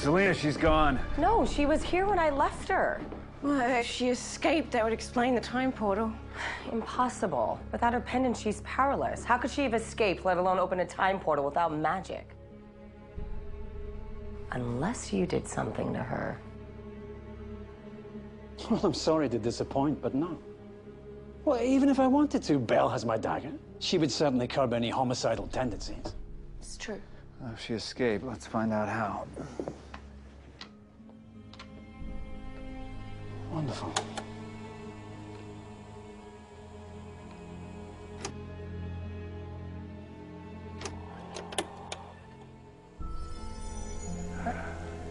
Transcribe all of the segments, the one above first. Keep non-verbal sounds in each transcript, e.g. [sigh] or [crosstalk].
Zelena, she's gone. No, she was here when I left her. Well, if she escaped, that would explain the time portal. [sighs] Impossible. Without her pendant, she's powerless. How could she have escaped, let alone open a time portal without magic? Unless you did something to her. Well, I'm sorry to disappoint, but no. Well, even if I wanted to, Belle has my dagger. She would certainly curb any homicidal tendencies. It's true. Well, if she escaped, let's find out how. Wonderful.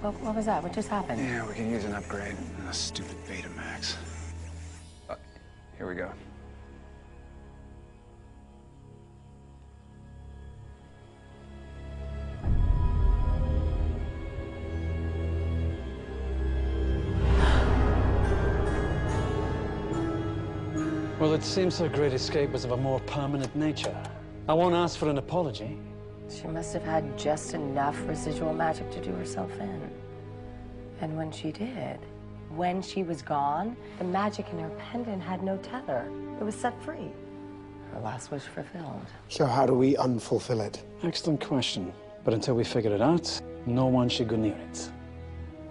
What, what was that? What just happened? Yeah, we can use an upgrade. Oh, stupid Betamax. Uh, here we go. Well, it seems her great escape was of a more permanent nature. I won't ask for an apology. She must have had just enough residual magic to do herself in. And when she did, when she was gone, the magic in her pendant had no tether. It was set free. Her last wish fulfilled. So how do we unfulfill it? Excellent question. But until we figure it out, no one should go near it.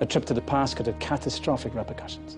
A trip to the past could have catastrophic repercussions.